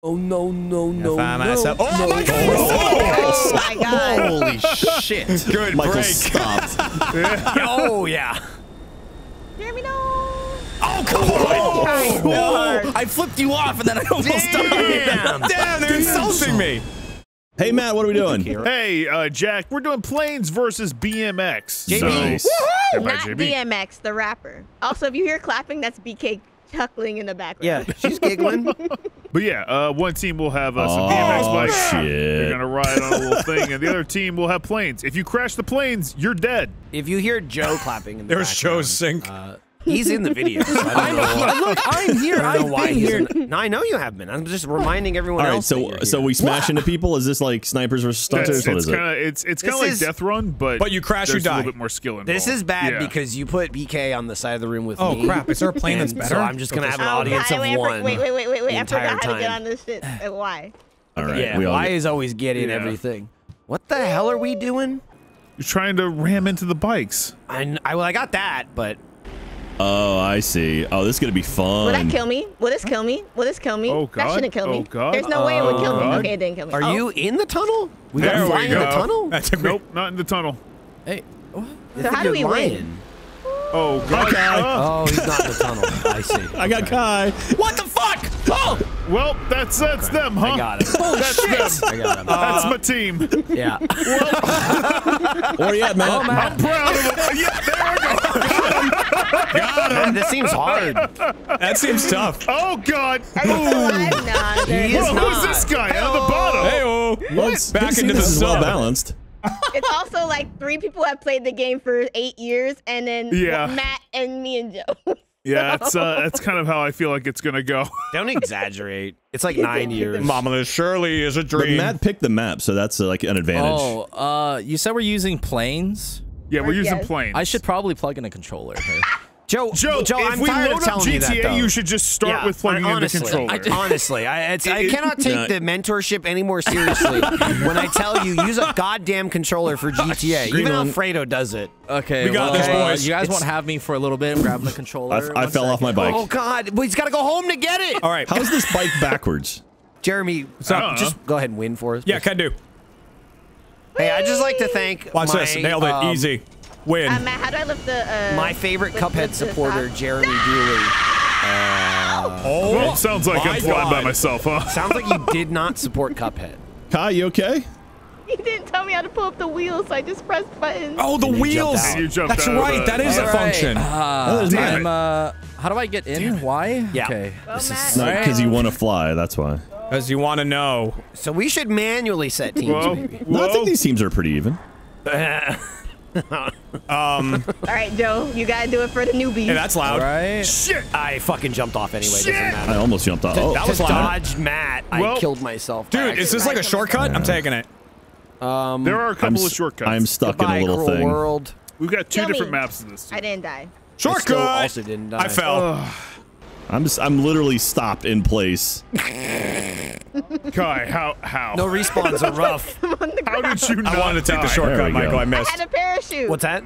Oh no no no no! myself- Oh, no, my God! no. Oh my god. Holy shit. Good Michael break. stopped. oh yeah. Jeremy, no. Oh come on. Trying so. I flipped you off and then I almost died. Damn, Damn they're insulting me. Hey, Matt, what are we doing? Hey, uh, Jack, we're doing planes versus BMX. JB. Nice. Not JB. DMX, the rapper. Also, if you hear clapping, that's BK chuckling in the background. Yeah, she's giggling. But yeah, uh, one team will have uh, some Oh, BMX bikes. They're gonna ride on a little thing, and the other team will have planes. If you crash the planes, you're dead. If you hear Joe clapping in the There's background, Joe's sync. Uh, he's in the video. So I don't know. Look, I'm here. I don't know I've why been here. No, I know you have been. I'm just reminding everyone All right, else. that so you're so here. we smash into people? Is this like snipers versus That's, stunters? What it's is it? kind of it's it's kind of like is- Death Run, but But you crash, you there's a little bit more skill involved. This is bad Yeah. because you put BK on the side of the room with Oh, me. crap. Is there a plane that's better? So I'm just gonna have an Oh, audience God, of wait, one. Wait, wait, wait, wait, wait. I forgot how to get on this shit. Uh, Why? All right, Yeah, why is always getting everything? What the hell are we doing? You're trying to ram into the bikes. I, I well, I got that, but Oh, I see. Oh, this is gonna be fun. Will that kill me? Will this kill me? Will this kill me? Oh, That God. shouldn't kill me. Oh, God. There's no way it would kill Oh, me. Okay, it didn't kill me. are Oh. you in the tunnel? We There got we fly in the tunnel. That took me. Nope, not in the tunnel. Hey, what? So how do you're we win? Oh God. Ah. Oh, he's not in the tunnel. I see. I got Kai. What the fuck? Oh! Well, that's that's them, huh? I got him. That's them. I got him. That's uh, my team. yeah. Where you at, Matt? Oh, I'm proud of them. Yeah, there we go. Man, this seems hard. That seems tough. Oh God. Are you still alive? Nah, He there- is Whoa, not. who's this guy at the bottom? Hey, oh. What? Back This into the is well balanced. It's also like three people have played the game for eight years, and then Yeah. Matt and me and Joe. Yeah, that's uh, that's kind of how I feel like it's gonna go. Don't exaggerate. It's like nine years. Mama, this surely is a But dream. Matt picked the map, so that's uh, like an advantage. Oh, uh, you said we're using planes. Yeah, we're using Yes. planes. I should probably plug in a controller. Here. Joe, Joe, Joe, if I'm we tired load of up telling you that, GTA, though. you should just start Yeah, with plugging in the controller. I, honestly, I, it's, I cannot take No. the mentorship any more seriously when I tell you use a goddamn controller for GTA. Even on. Alfredo does it. Okay, We got well, this, uh, you guys It's- won't have me for a little bit. I'm grabbing the controller. I, I One fell off my bike. Oh God, well, he's got to go home to get it. All right. How's this bike backwards? Jeremy, up? just go ahead and win for us. Yeah, can do. Hey, I just like to thank Watch my, this. Nailed it. um, Easy. Win. Uh, Matt, how do I lift the? Uh, My favorite lift- Cuphead lift the supporter, top? Jeremy Dooley. oh, well, sounds like I'm flying by myself, huh? Sounds like you did not support Cuphead. Kai, you okay? He didn't tell me how to pull up the wheels, so I just pressed buttons. Oh, the And he jumped wheels. out. You jumped That's out right. the- That is a All right, function. Uh, there's Matt. I'm, uh, how do I get in? Why? Yeah. Okay. Well, This Matt, is No, because you want to fly. That's why. Because you want to know. So we should manually set teams. Whoa, maybe. No, I think these teams are pretty even. Um, All right, Joe, you gotta do it for the newbies. hey, that's loud. right. Shit. I fucking jumped off anyway. Shit. Doesn't matter. I almost jumped off. Oh, That was to loud. dodge Matt, Well- I killed myself. Dude, is this like a shortcut? I'm taking it. Um, There are a I'm, couple of shortcuts. I'm stuck goodbye, in a little thing. world. We've got two Kill me. different maps in this. I didn't die. Shortcut. still also didn't die. I fell. I'm just, I'm literally stopped in place. Kai, how how No respawns are rough. how did you not I wanted to take the die? There shortcut, we go. Michael. I I missed. had a parachute. What's that?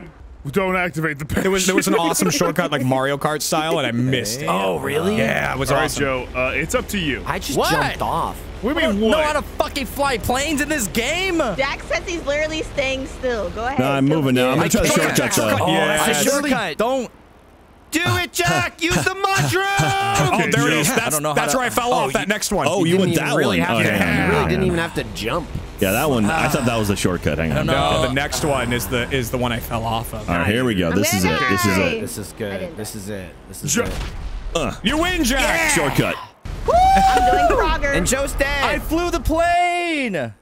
Don't activate the There was there was an awesome shortcut like Mario Kart style, and I missed it. Oh, really? Yeah, it was All right, awesome. Joe. Uh, it's up to you. I just What? jumped off. What do you mean Know what? how to fucking fly planes in this game? Jack says he's literally staying still. Go ahead. No, I'm moving now. I'm gonna try the shortcut though. Oh, Yeah, that's a shortcut. Don't. Do it, Jack. Use the mushroom. Oh, there it Joe. is. I That's, don't know how that's to- where I fell Oh, off. you- That next one. Oh, you didn't went even that really one. Have Oh, to, yeah. You really didn't even have to jump. Yeah, that one. I thought that was a shortcut. Hang on. don't. No, the next one is the is the one I fell off of. All right, here we go. This is it. This is die. it. This is good. This is it. This is Joe. it. You win, Jack. Shortcut. I'm doing Frogger. And Joe's dead. I flew the plane.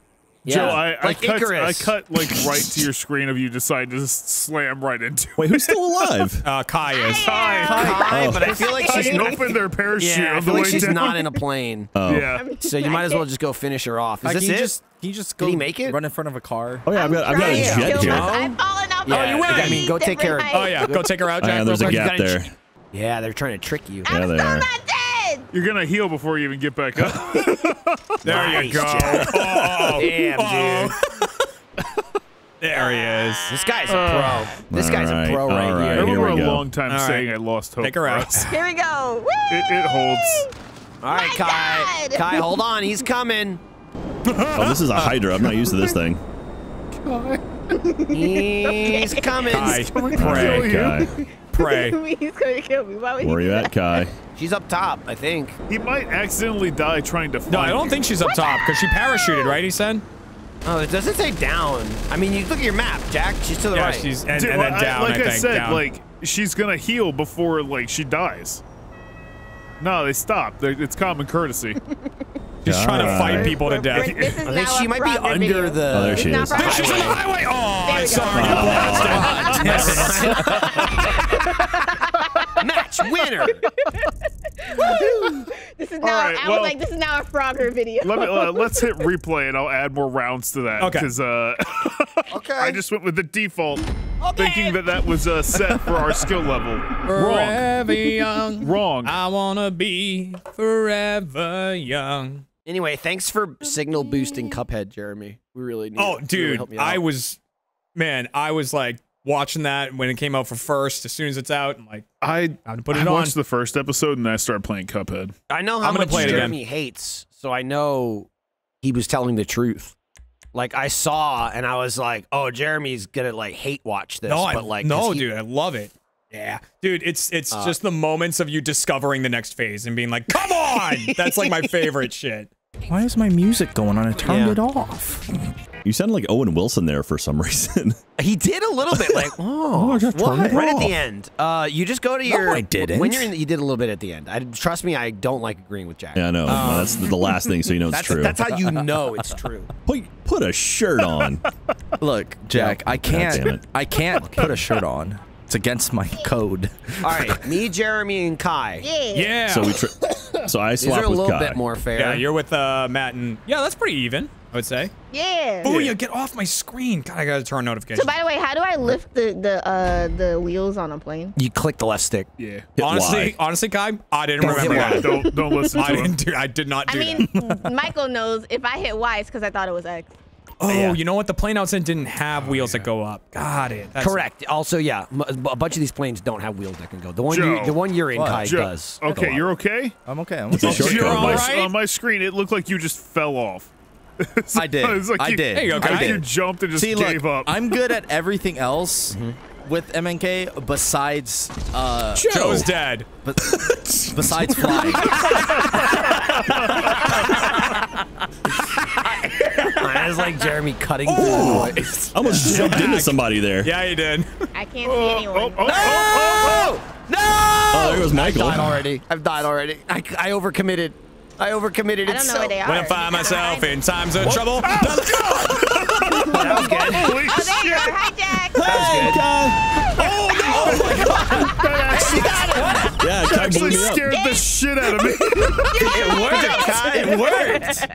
Yeah. Joe, I, I cut I cut like right to your screen of you decide to just slam right into it. Wait, who's still alive? Uh, Kai is. Kai, Kai, Oh. but I feel like Kai she's not. opened their parachute Yeah, I on the feel like she's down. not in a plane. Oh. Yeah. So you might as well just go finish her off. Is Uh, this can you it? just can you just go he make it? run in front of a car? Oh yeah, I've got, I've got a jet kill here. I've fallen off. Yeah, of you three I mean, go take care of- Oh yeah, go take her out, Oh, Jack. yeah, there's a gap there. Yeah, they're trying to trick you. Yeah, I'm they are. Not dead. You're gonna heal before you even get back up. There Nice, you go. Oh, oh, oh. Damn, oh. dude. There he is. This guy's a uh, pro. This guy's right, a pro all right right. here. I here remember we a go. long time All right. saying I lost hope. Take her for out. Here we go. It, it holds. All right, My Kai. God. Kai, hold on. He's coming. Oh, this is a Hydra. I'm not used to this thing. Kai. He's coming. Kai, kill pray, you. Kai. Pray. He's gonna kill me. Why would Where are you at, that? Kai? She's up top, I think. He might accidentally die trying to find No, I don't you. think she's up top because she parachuted, right? He said. Oh, it doesn't say down. I mean, you look at your map, Jack. She's to the Yeah, right. she's and, Dude, and then I- down. like I, I, said, down. like she's gonna heal before like she dies. No, they stop. They're, it's common courtesy. she's trying to fight people to We're- death. I think she might be under video. the. Oh, there she is. Frogger She's on the highway. Oh, There I we go. sorry. Match winner. This is now. All right, I well- was like, this is now a Frogger video. Let me uh, let's hit replay and I'll add more rounds to that. Okay. Because uh, Okay. I just went with the default, thinking that that was uh, set for our skill level. Wrong. Young. Wrong. I wanna be forever young. Anyway, thanks for signal boosting Cuphead, Jeremy. We really need. Oh, really dude, helped me I was, man, I was like watching that when it came out for first. As soon as it's out, I'm like, I, Time to put I it on. watched the first episode and then I started playing Cuphead. I know how I'm gonna much play it again. Jeremy hates, so I know he was telling the truth. Like I saw, and I was like, "Oh, Jeremy's gonna like hate watch this." no, I, but like, no, 'cause he- dude, I love it. Yeah, dude, it's it's Uh, just the moments of you discovering the next phase and being like, come on, that's like my favorite shit. Why is my music going on? I turned Yeah. it off. You sounded like Owen Wilson there for some reason. He did a little bit, like, oh, I just turned what? it right at the end. Uh, you just go to your. No, I didn't. When you're in, you did a little bit at the end. I trust me, I don't like agreeing with Jack. yeah, I know. that's the last thing, so you know it's That's true. that's how you know it's true. put, put a shirt on. Look, Jack, I can't. it. I can't put a shirt on. It's against my code. All right, me, Jeremy, and Kai. Yeah. Yeah. So we. Tri- so I swap These swap are a little Kai. bit more fair. yeah, you're with uh, Matt and yeah, that's pretty even. I would say. Yeah. Oh, yeah, get off my screen. God, I gotta turn notifications. So by the way, how do I lift the the uh the wheels on a plane? You click the left stick. Yeah. Hit honestly, Y. honestly, Kai, I didn't Don't remember that. Don't don't listen I him. didn't do. I did not do I mean, that. Michael knows if I hit Y, it's because I thought it was X. Oh, Yeah. you know what? The plane I was in didn't have wheels that go up. Got it. That's- Correct. Also, yeah, a bunch of these planes don't have wheels that can go. The one, you, the one you're in, What? Kai, Joe, does. okay, up. you're okay. I'm okay. I'm okay. You're on, all my, on my screen, it looked like you just fell off. I did. It's like I you, did. There you go, like Kai. you jumped and just See, gave look, up. I'm good at everything else with MNK besides uh Joe's dead. but besides flying. It's like Jeremy cutting through the voice. I almost jumped into somebody there. Yeah, he did. I can't see oh, anyone. oh, oh, oh, oh, No! Oh, there goes Michael. I've died already. I've died already. I, I overcommitted. I overcommitted. I don't It's know so- where they are. When I find myself in times of trouble. Oh, that was good. Holy Oh, there you shit! are. Hi, Jack. Oh, yeah, Kai blew Actually me up. scared the shit out of me. it worked. It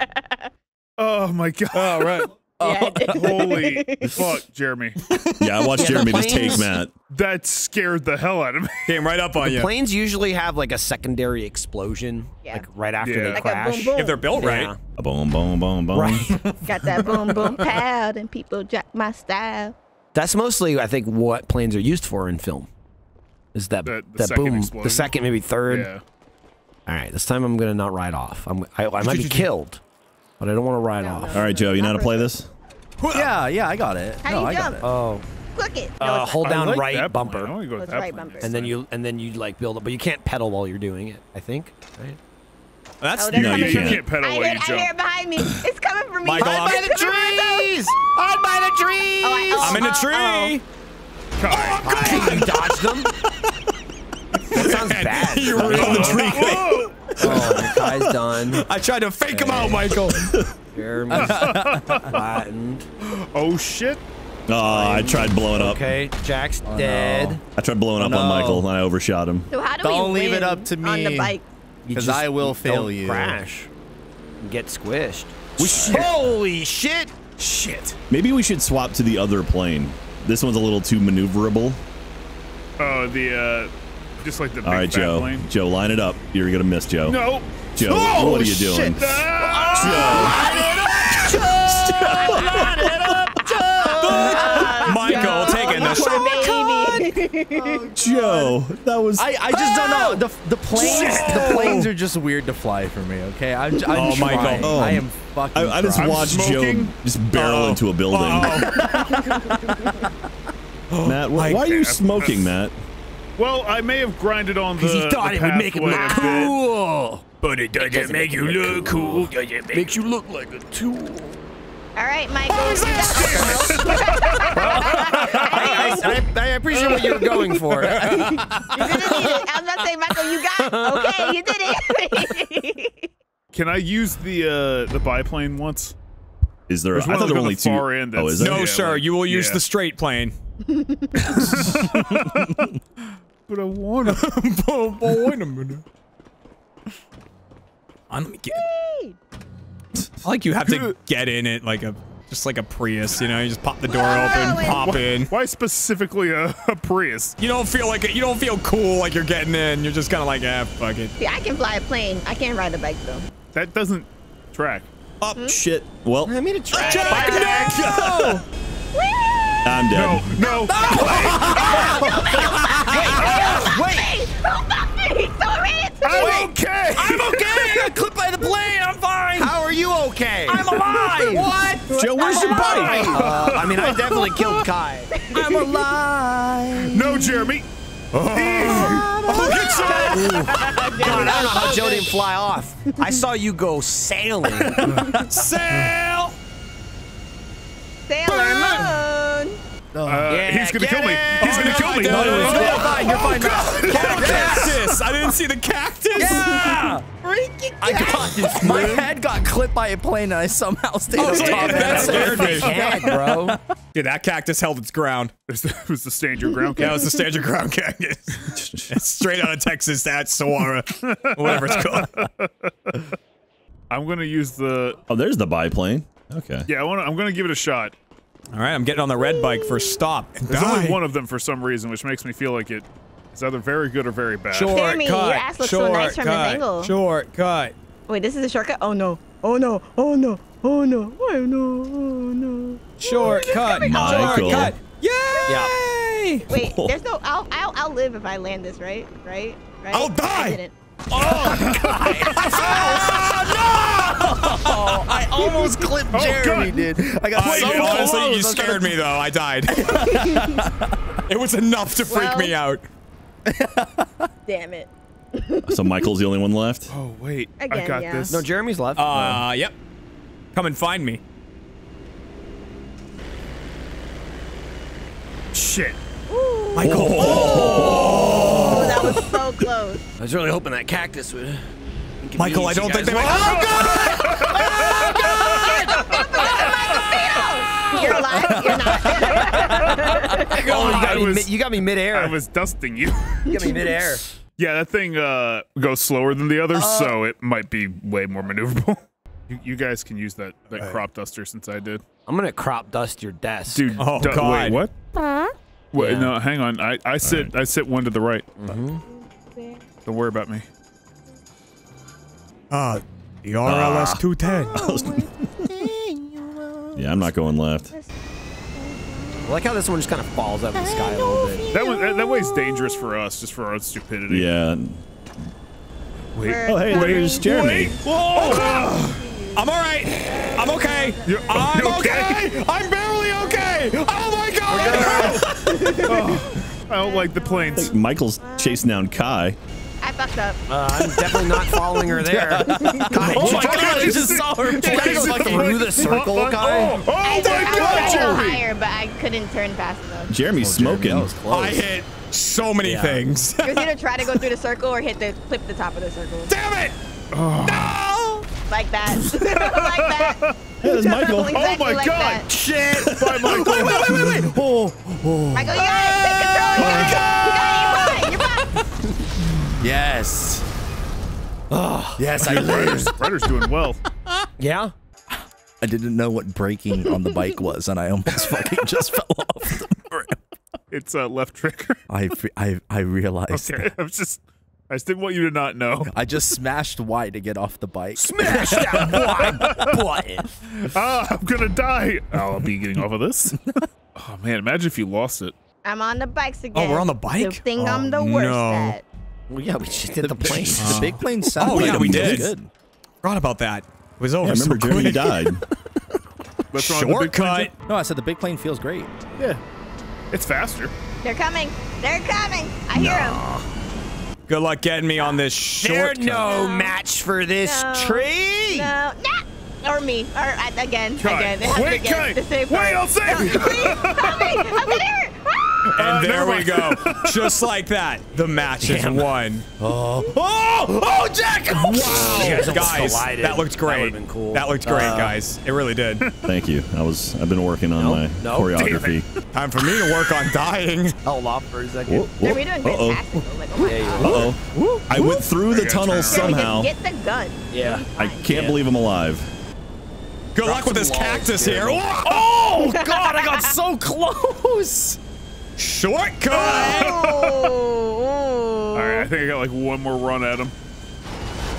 worked. Oh my god. All right. Oh, yeah. Holy fuck, Jeremy. Yeah, I watched Yeah, Jeremy the just take planes- Matt. That scared the hell out of me. Came right up on you. Planes usually have like a secondary explosion, Yeah. like right after Yeah. they Like crash. boom, boom. If they're built Yeah. right. Boom, boom, boom, boom. Got that boom boom pow and people jack my style. That's mostly, I think, what planes are used for in film. Is that The- the that boom, explosion. the second, maybe third. Yeah. All right, this time I'm gonna not ride off. I'm, I, I might be killed, but I don't want to ride No, off. no. All right, Joe, you know how to play this? yeah, yeah, I got it. How no, do you I got jump? it. Oh, Click it. No, uh, hold down like right bumper. I wanna go with that right bumper. and then you and then you like build up, but you can't pedal while you're doing it. I think. Right? That's Oh, they're No, you Yeah, for you me. can't. can't pedal I while hear, you I hear jump. it behind me. It's coming for me. Michael, It's I'm- coming for me. Hide by the trees! Oh, I- oh, I'm in a oh, tree. Kai. Hi, you dodged them. that sounds bad. You were in the tree. Whoa! Oh, Kai's done. I tried to fake him out, Michael. Jeremy's flattened. Oh shit! Oh, I tried blowing up. Okay, Jack's Oh, dead. no. I tried blowing Oh, up on. Michael, and I overshot him. So how do Don't we leave it up to me on the bike? Because I will fail don't you. Crash. Get squished. Holy shit! Shit. Maybe we should swap to the other plane. This one's a little too maneuverable. Oh, the uh, just like the big All right, fat Joe. plane. Joe, line it up. You're gonna miss Joe. No. Joe, Oh, what are you doing? shit. Ah! Michael taking the Poor Joe, that was. I, I just don't know. The the planes the planes are just weird to fly for me. Okay, I'm, j- I'm Oh, Michael. trying. Oh. I am fucking. I, I just trying. watched smoking. Joe just barrel Uh-oh. into a building. Uh-oh. Matt, wh- why are you smoking, Matt? Well, I may have grinded on the. Because he thought it would make him look cool. But it doesn't make you look cool. Does it make Makes you look like a tool. All right, Michael. you got this, girl. I, I, I appreciate what you were going for. You didn't need it. I was about to say, Michael, you got. it. Okay, you did it. Can I use the uh, the biplane once? Is there? There's I one thought there were on only the two. far end oh, is there? No, Yeah, sir. like- You will use yeah. the straight plane. But I want to. oh, oh, wait a minute. Uh, Let me get. I like you have to get in it like a just like a Prius, you know. You just pop the door open, wait. pop in. Why specifically a, a Prius? You don't feel like it. You don't feel cool like you're getting in. You're just kind of like, ah, fuck it. See, I can fly a plane. I can't ride a bike though. That doesn't track. Oh shit. Well, I mean, a track. No! I'm No, dead. no. Wait! Don't fuck me! Don't read it to me! I'm okay. I'm okay. I got clipped by the plane. I'm fine. How are you okay? I'm alive. what? Joe, where's your bike? Uh, I mean, I definitely killed Kai. I'm alive. No, Jeremy. God, I don't know how Joe didn't fly off. I saw you go sailing. Sail! Moon! Uh, Yeah, he's gonna get kill me. it. He's gonna kill me. no, no, no, You're fine. You're fine. Cactus! I didn't see the cactus. Yeah. Freaking I got my head got clipped by a plane and I somehow stayed Oh, on yeah, top of that it. scared me. Head, bro. Dude, that cactus held its ground. It was the stand your ground. That was the stand your ground cactus. It's straight out of Texas. That Sawara, whatever it's called. I'm gonna use the. Oh, there's the biplane. Okay. Yeah, I want. I'm gonna give it a shot. All right, I'm getting on the red bike for stop. and There's die. only one of them for some reason, which makes me feel like it is either very good or very bad. Jeremy, your ass looks so nice from this Shortcut, angle. Shortcut. Wait, this is a shortcut? Oh no. Oh no. Oh no. Oh no. Oh no. Oh no. Shortcut. Michael. Shortcut. Yay! Wait, there's no. I'll, I'll, I'll live if I land this, right? Right? Right? I'll die. I didn't. Oh, god! No! I almost clipped Oh, Jeremy, God. dude. I got I- so honestly, close. you I was scared me though. I died. it was enough to freak Well- me out. Damn it. So Michael's the only one left. Oh wait, I got yeah. this. No, Jeremy's left. Uh, yep. Come and find me. Shit. Michael. Oh, that was so close. I was really hoping that cactus would. Michael, I don't think they. guys Oh God! You're alive. You're not. Oh, you got, me, was- mid, you got me midair. I was dusting you. you got me midair. yeah, that thing uh, goes slower than the others, so it might be way more maneuverable. You, you guys can use that that crop duster since I did, I'm gonna crop dust your desk. dude. Oh, God. Wait, what? Wait, Yeah. no, hang on. I, I sit I sit one to the right. Don't worry about me. Ah, the RLS 210. Yeah, I'm not going left. I like how this one just kind of falls out of the sky a little bit. That was that, that way's dangerous for us, just for our stupidity. Yeah. Wait. Oh, hey, there's Jeremy. whoa I'm all right. I'm okay. You're- I'm you okay? okay? I'm barely okay. Oh my God! oh, I don't like the planes. Michael's chasing down Kai. I fucked up. Uh, I'm definitely not following her there. Oh my god, I just saw her. You gotta go like through the circle, Kai. Oh, oh I, my I God, was trying to go Jeremy! higher, but I couldn't turn fast enough. Jeremy's smoking. That was close. I hit so many Yeah. things. It was either try to go through the circle or hit the clip the top of the circle. Damn it! No! Like that. like that. Hey, there's Michael. Oh my like God! that. Shit! Bye, Michael. wait, wait, wait, wait, wait. Oh, Michael, you got it. Take control. You got yes. Oh, yes, I lived. Ryder's doing well. Yeah? I didn't know what braking on the bike was, and I almost fucking just fell off. the ramp. It's uh, left trigger. I, I, I realized. Okay, I was just, I just didn't want you to not know. I just smashed Y to get off the bike. Smash that wide button. Ah, I'm gonna die. Oh, I'll be getting off of this. oh man, imagine if you lost it. I'm on the bikes again. Oh, we're on the bike? Good thing Oh, I'm the worst no. at. Well, yeah, we just did the plane. The big plane oh. sounded Oh, yeah, like we it was did. Good. Forgot about that. It was over Yeah, remember so Jeremy quick. died. What's wrong with the big plane? Shortcut. No, I said the big plane feels great. Yeah. It's faster. They're coming. They're coming. I hear them. Good luck getting me on this They're shortcut. no match for this No. tree. No, nah. Or me. Or uh, again. Kai, Again. It has to wait, get Kai. the same Wait, part. I'll save you. Please, help me. I'm getting hurt. Ah! And Uh, there we go. Just like that. The match is won. Oh, oh, oh, Jack! Wow, guys, that looked great. That would've been cool. That looked great, Uh, guys. It really did. Thank you. I was. I've been working on Nope, my nope. choreography. Time for me to work on dying. Hold off for a second. Whoa, whoa. Are we doing Uh-oh. fantastic? though? Like, oh Yeah. Uh oh. I went through the tunnel somehow. Get the gun. Yeah. I can't believe I'm alive. Good luck with this cactus here. Jeremy. Oh God! I got so close. Shortcut. Oh. All right, I think I got like one more run at him.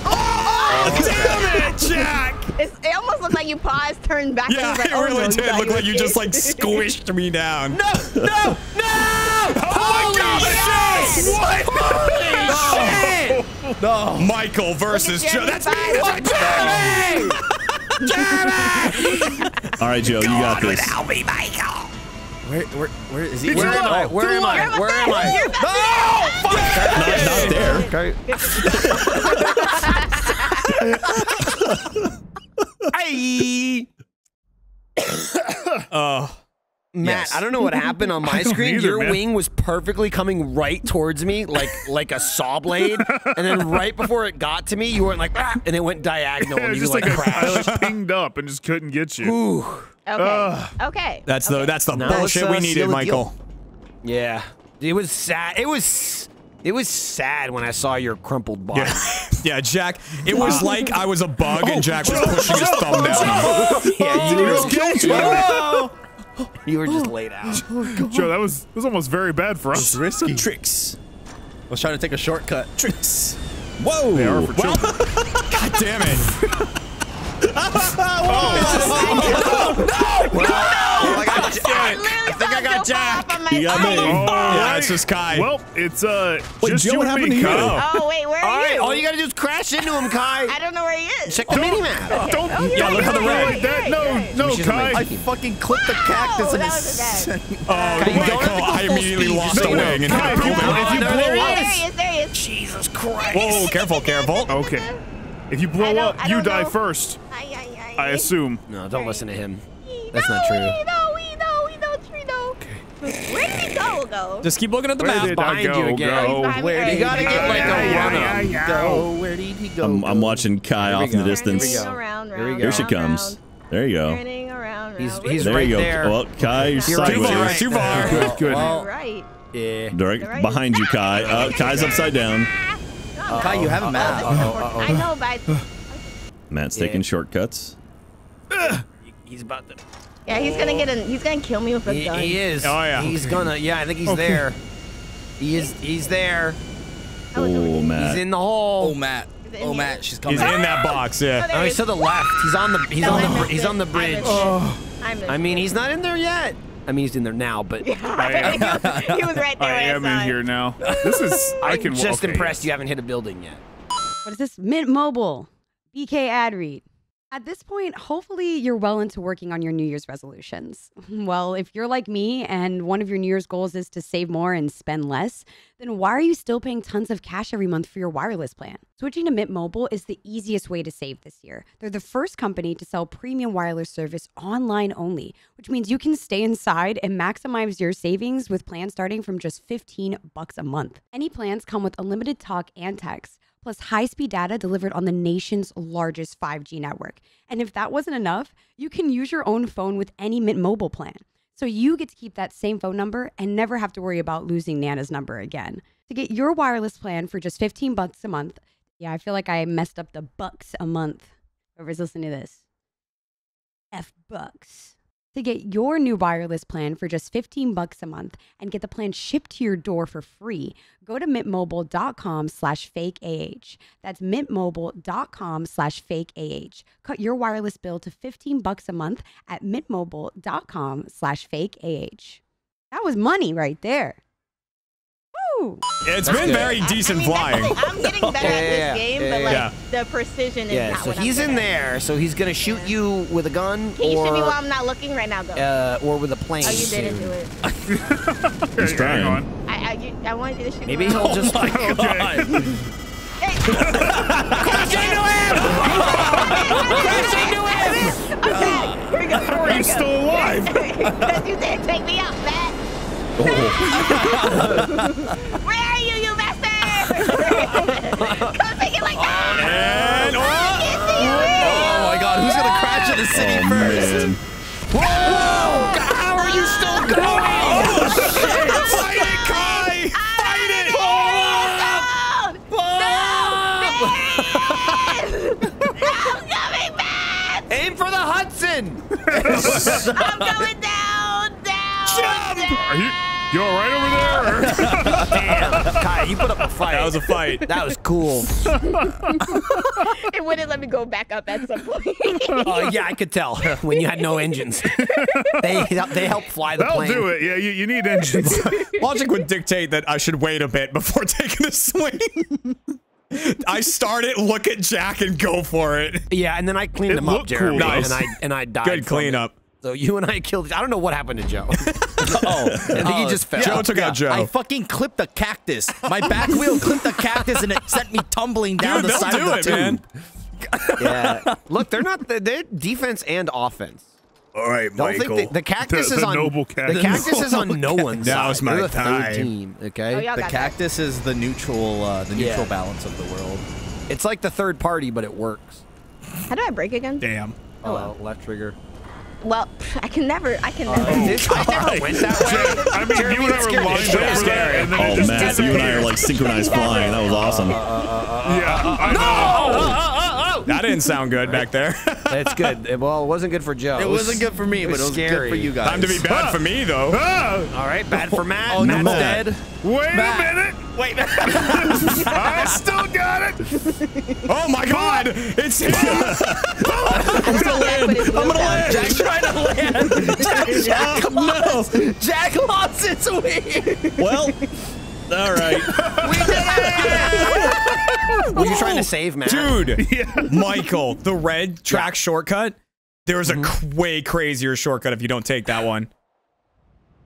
Oh damn it, Jack. It's, it almost looked like you paused, turned back. Yeah, and was like, it oh, really no, did thought look like you just like squished me down. No! No! No! Oh my God! Yes! What? Shit! No. Michael versus Look Joe. at That's Jeremy me. Biden. All right, Joe, you got this. Where, where, where is he? Did Where am? I? Where am I? You're Where am I? to- you're about to- Okay. Not there. Hey, Oh. Matt, Yes. I don't know what happened on my screen. either, Your man. wing was perfectly coming right towards me, like like a saw blade, and then right before it got to me, you went like, ah, and it went diagonal, It and was you just like, like, a, I crashed. like pinged up and just couldn't get you. Ooh, Okay. Okay. That's the that's the Now let's, bullshit uh, we needed, the Michael. yeah. It was sad. It was it was sad when I saw your crumpled body. Yeah, yeah, Jack. It was like I was a bug and Jack was pushing his thumb down. yeah, you were, Joe, you were just oh, laid oh, out. Oh, Joe, that was that was almost very bad for us. risky. Tricks. I was trying to take a shortcut. Tricks. Whoa. They are for children. God damn it. I think I got Jack. You got me. All Yeah, right. it's just Kai. Well, it's uh Wait, just Joe, you what and happened me, to you? Kyle. Oh wait, where are All right, you? all you gotta do is crash into him, Kai. I don't know where he is. Check the mini map. Don't Oh, Yeah, right, look you're the right, red- that no no Kai. I fucking clipped the cactus and that it was sent. Oh, you don't Michael, have to go I immediately lost a no, no, wing and Kai, had if you, pull back. if you no, blow there he up, There he is. There he is. Jesus Christ. Whoa, careful, careful. okay. If you blow up, you die first. I assume. No, don't listen to him. We That's not know, true. We know, we know, we know, we know. Where did he go? Go. Just keep looking at the Where map. did I behind you go? again. Go. Behind me. Where did You he gotta go? get, like, a Where run did up. he go? Where did he go? I'm, I'm watching Kai off in the go. distance. Here we Turning go. around, Here we round, go. Here she round, comes. round. There you go. Turning around, round. He's- Where he's did There right you go. there. Well, Kai, you're You're right Too there. far, sideways. too far. Good, good. he- Well, right. Yeah. Direct Right. behind you, Kai. Uh, Kai's upside down. Oh, Kai, you have a map. this is important. I know, but Matt's Yeah. taking shortcuts. He's about to. Yeah, he's gonna get in. He's gonna kill me with a He, gun. he is. Oh, yeah. He's gonna. Yeah, I think he's Okay. there. He is. He's there. Oh, it's over Oh. Matt. He's in the hole. Oh, Matt. Is it in Oh, here? Matt. She's coming. He's in that box, yeah. Oh, Oh, he's to the left. He's on the. He's No, on I the. br- missed He's it. on the bridge. missed it. Oh. I I mean, it. he's not in there yet. I mean, he's in there now, but he, oh, was, he was right there. I when am saw in here now. This is. I I'm can just okay, impressed you haven't hit a building yet. What is this? Mint Mobile, BK ad read. At this point, hopefully you're well into working on your New Year's resolutions. Well, if you're like me and one of your New Year's goals is to save more and spend less, then why are you still paying tons of cash every month for your wireless plan? Switching to Mint Mobile is the easiest way to save this year. They're the first company to sell premium wireless service online only, which means you can stay inside and maximize your savings with plans starting from just 15 bucks a month. Any plans come with unlimited talk and text plus high speed data delivered on the nation's largest 5G network. And if that wasn't enough, you can use your own phone with any Mint Mobile plan. So you get to keep that same phone number and never have to worry about losing Nana's number again. To get your wireless plan for just 15 bucks a month, yeah, I feel like I messed up the bucks a month. Whoever's listening to this. F bucks. To get your new wireless plan for just 15 bucks a month and get the plan shipped to your door for free, go to mintmobile.com slash fake AH. That's mintmobile.com slash fake AH. Cut your wireless bill to 15 bucks a month at mintmobile.com slash fake AH. That was money right there. Woo! It's That's been good. very decent I mean, flying. like- I'm getting better Yeah, at this yeah, game, yeah, but like yeah. the precision is Yeah, not so what I'm he's in at. there, so he's gonna shoot you with a gun Can you shoot me while I'm not looking right now, though? uh, or with a plane. oh, you didn't do it. He's trying. on. I I, you, I wanted you to shoot Maybe me. he'll just. Okay. Okay, here we go. Here we He's go. still alive. Because you didn't take me out, Matt. Oh. Where are you, you bastard? Come take it like that. And oh, oh, oh my god, who's gonna crash in the city Oh first? man. How are you still going? Oh, fight it, Kai! Fight it! I'm coming back. Aim for the Hudson. I'm going down, down, down. Are you you all right over there? Damn, Kai, you put up a fight. That was a fight. That was cool. It wouldn't let me go back up at some point. Oh yeah, I could tell when you had no engines. they they help fly the That'll plane. do it. Yeah, you, you need engines. Logic would dictate that I should wait a bit before taking a swing. I start it, look at Jack, and go for it. Yeah, and then I cleaned It them up, looked Jeremy, cool. Nice. and I and I died. Good from it. Cleanup. So you and I killed. I don't know what happened to Joe. Oh, I think he just fell. Joe took out Joe. I fucking clipped the cactus. My back wheel clipped the cactus and it sent me tumbling down Dude, the they'll side do of the it, tube. man. yeah. Look, they're not. They're, they're defense and offense. All right, Don't think they, the cactus The- is the on noble the cactus. cactus is on no one's That side. was my They're time. team. Okay, Oh, The cactus is the neutral, uh, the Yeah. neutral balance of the world. it's like the third party, but it works. How do I break again? Damn. Oh, Uh, left trigger. Well, I can never. I can never. Oh this, I never went that way. I mean, you and I were scared me. lined It's up for that, and then Oh, just Matt, you and I are like synchronized flying. That was awesome. Yeah, I know. That didn't sound good back there. It's good. Well, it wasn't good for Joe. It wasn't good for me, it but it was scary. good for you guys. Time to be bad for me, though. All right, bad for Matt. Oh, Matt's Matt. dead. wait Matt. a minute. Wait, I still got it. Oh my god! It's him! I'm gonna land. I'm gonna land. Jack's trying to land. Jack, Jack lost. Jack lost its wing. Well, all right. Were you trying to save Matt? Dude, Yeah. Michael, the red track shortcut. There's a Mm-hmm. c- way crazier shortcut if you don't take that one.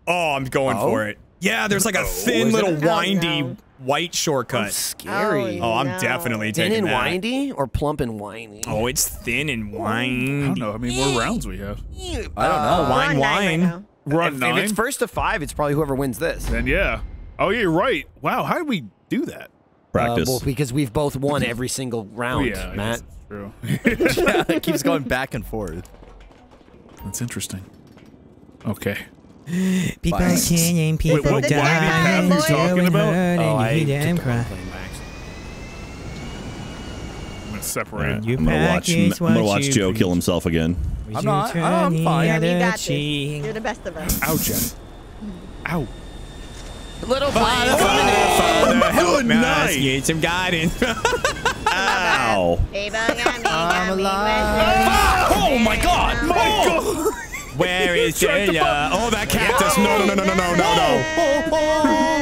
Oh, I'm going Oh? for it. Yeah, there's like a thin is it? little Oh, windy no. white shortcut. Scary. Oh, Oh, I'm no. definitely Thin taking that. Thin and that. windy or plump and whiny? Oh, it's thin and windy. I don't know how many more rounds we have. I don't know. Wine, We're on nine right wine. now. We're on if, nine. if it's first to five, it's probably whoever wins this. then yeah. Oh, yeah, you're right. Wow, how did we do that? Practice. Uh, well, because we've both won every single Oh, round, yeah, Matt. that's true. yeah, it keeps going back and forth. That's interesting. Okay. People Bias. killing, people Wait, what- what dying, path you talking about? Oh, I you damn took cry. back. I'm gonna separate. All right, You I'm gonna watch. I'm gonna watch Joe preach. kill himself again. I'm not- I'm the fine. other You got this. You're the best of us. Ow, Jen. Ow. Little plane coming in. Father, Good me, I night. need some guidance. Ow! Hey, bug, got me, I'm got me, alive. oh my god! Oh. oh. Where is Jaya? Oh, that cactus! No, no, no, no, no, no, no, no! Oh, oh,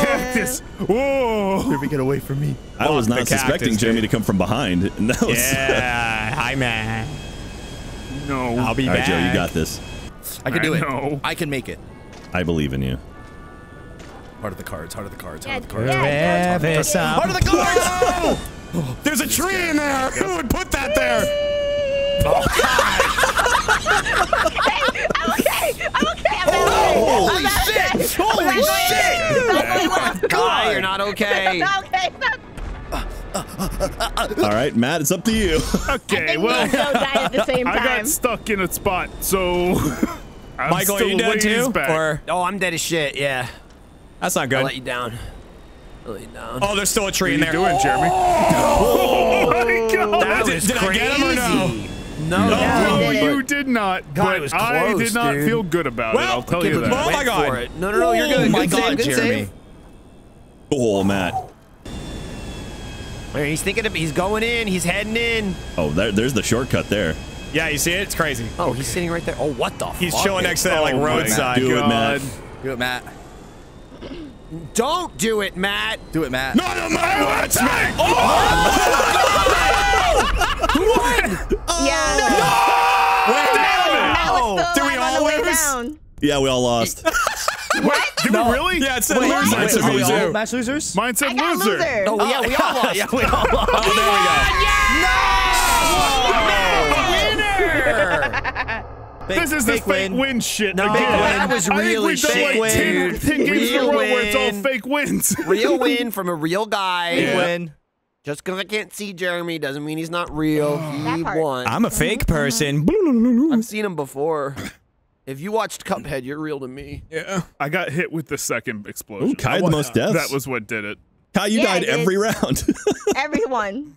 cactus. Whoa. Jeremy, get away from me. I was not the cactus, suspecting Jeremy to come from behind. And that was. Yeah, hi man. No. I'll be All right, back. Joe, you got this. I can do I it. know. I can make it. I believe in you. Heart of the cards. Heart of the cards. Yeah, Heart of the cards. yeah, Wherever some Heart of the cards. There's a tree in there. Who would put that there? Oh, God! okay, I'm okay. I'm okay. I'm not okay. Holy I'm not shit. okay. Holy I'm not shit. okay. Guy, you're not okay. I'm okay. All right, Matt, it's up to you. I Okay, think we well, both died at the same I time. got stuck in a spot, so. I'm Michael, are still you dead ways too? Back. Or Oh, I'm dead as shit. Yeah, that's not I'll good. let you down. I'll let you down. Oh, there's still a tree What are in you there. doing, Jeremy? Oh, oh my God. that did- was did I crazy. get him or no? No, No, did. you did not. God, but it was I did not dude. feel good about Well, it. I'll tell you him that. Oh my God. for. No, no, no, you're good. Oh my good save, God, good Jeremy. save. Oh, Matt. All right, he's thinking of, he's going in, he's heading in. Oh, there, there's the shortcut there. Yeah, you see it? It's crazy. Oh, he's sitting right there. Oh, what the He's fuck? chilling next to that like Oh my roadside. Do it, Matt. Do it, Matt. Don't do it, Matt. Do it, Matt. None of my words, Matt. Oh, oh, oh, yeah. Wait, Matt was still Did we all lose? down. Yeah, we all lost. Wait, did we really? Yeah, it said Wait, loser mine to said me we all too. match losers? Mine said I loser. loser. Oh, yeah, we all lost. yeah, we all lost. Oh, there This is this fake win, shit No, again. that was I think we've done shit, like 10, dude. 10 games in a Real row where it's all fake wins. Real win from a real guy. Big win. Just because I can't see Jeremy doesn't mean he's not real. He won. I'm a fake person. I've seen him before. If you watched Cuphead, you're real to me. Yeah. I got hit with the second explosion. Ooh, Kai had the most deaths. That was what did it. Kai, you Yeah, died every round. Everyone.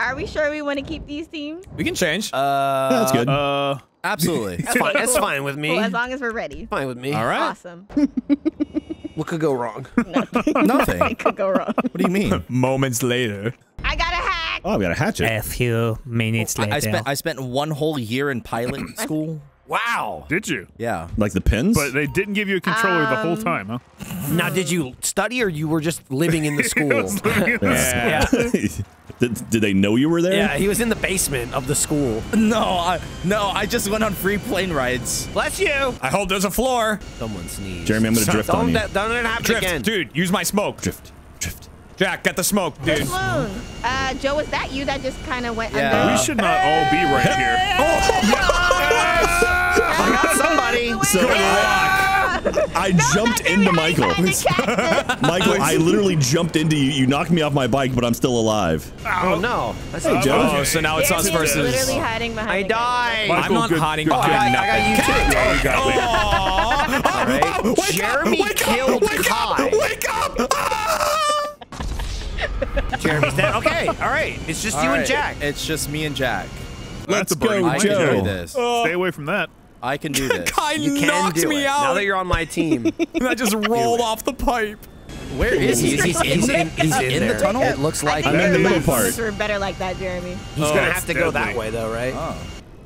Are we sure we want to keep these teams? We can change. Uh, That's good. Uh, Absolutely. That's fine. That's fine with me. Well, as long as we're ready. fine with me. All right. Awesome. What could go wrong? Nothing. It could go wrong. What do you mean? Moments later. I got a hack. oh, we got a hatchet. A few minutes later. I spent I spent one whole year in pilot school. Wow. did you? Yeah. Like the pins? But they didn't give you a controller the whole Um, time, huh? Now, did you study or you were just living in the school? Yeah. Did, did they know you were there? yeah, he was in the basement of the school. No, I no, I just went on free plane rides. Bless you. I hope there's a floor. Someone sneezed. Jeremy, I'm going to drift don't, on you. that- don't let it happen Drift, again. dude. Use my smoke. Drift. Drift. Jack, get the smoke, dude. Moon. Uh, Joe, was that you that just kind of went Yeah. under? We should not all be right here. I got somebody. So I, I jumped into Michael. Michael, I literally jumped into you. You knocked me off my bike, but I'm still alive. Oh, oh. no. That's Hey, Joe. Oh, so now it's us Jeremy is versus. literally hiding behind. I the camera. died. Michael, I'm not good- hiding good Oh, I behind got, I got nothing. you too. Yeah, you got me. All right. Jeremy killed Kai. Wake up! Ah! Jeremy's dead. Okay. All right. It's just you All and Jack. It's just me and Jack. Let's That's a go, I can do Joe. this. Stay away from that. I can do this. Kai You can knocked do me it. out. Now that you're on my team. and I just rolled off the pipe. Where is he? he's, he's, he's in, he's in, in the tunnel? It looks like I'm in the middle part. We're better like that, Jeremy. he's Oh, gonna have to go that way though, right? Oh.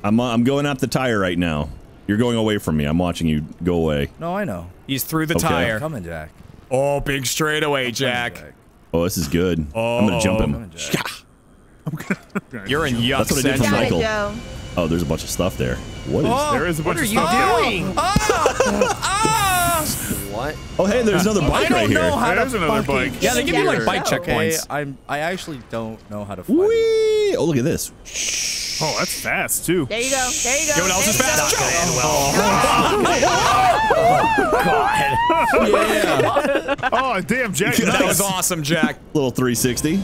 I'm, uh, I'm going up the tire right now. You're going away from me. I'm watching you go away. No, I know. He's through the Okay. tire. Coming, Jack. Oh, big straightaway, Jack. Oh, this is good. I'm going to jump him. Coming, Jack. You're in yuck That's what I did for Got central. Michael. Joe. Oh, there's a bunch of stuff there. What is There is a bunch of What are you stuff. doing? Ah! What? Oh, hey, there's another I bike don't right know here. how There's to another bike. Yeah, they give you like bike Okay, Okay, checkpoints. I'm. I actually don't know how to. Fly. Whee! Oh, look at this. Oh, that's fast too. There you go. There you go. You know what else is There you fast? go. God. Oh, damn, Jack. That nice. was awesome, Jack. Little 360.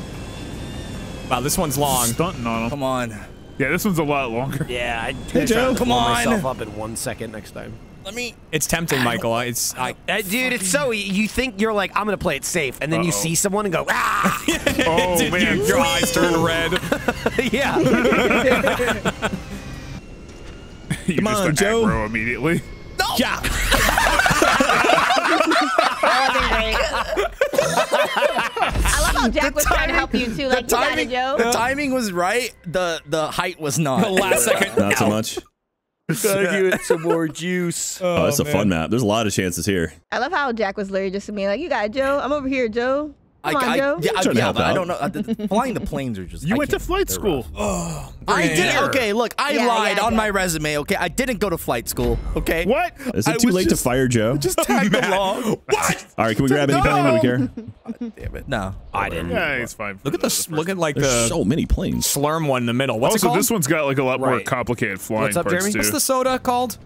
Wow, this one's long. Stunting on him. Come on. Yeah, this one's a lot longer. Yeah, I Hey, Joe. Come blow on. myself up in one second next time. Let me. It's tempting, Michael. It's I. Uh, dude, it's so you think you're like I'm gonna play it safe, and then you Uh-oh. see someone and go ah, Oh Did man, you- your eyes turn red. yeah. you Come just on, went Joe. aggro immediately. Yeah. That wasn't great. I love how Jack was trying to help you too. Like, you got it, Joe. the timing was right. The the height was not. The last second. Not so much. Gotta give it some more juice. Oh, that's a fun map. There's a lot of chances here. I love how Jack was literally just to me like, you got it, Joe. I'm over here, Joe. I, on, I, Joe. yeah, I, Trying yeah, I don't know. the- Flying the planes are just. You I went to flight school. rough. Oh, I did. Okay, look, I Yeah, lied yeah, on yeah. my resume. Okay, I didn't go to flight school. Okay. What? Is I it too late just- to fire Joe? Just tagged along. What? All right, can we grab any plane? Do we care? Damn it. No. I didn't. Yeah, he's fine. Look at this. Look at like There's the so many planes. slurm one in the middle. What's it also, called? this one's got like a lot more complicated flying What's up, parts Jeremy? too. What's the soda called?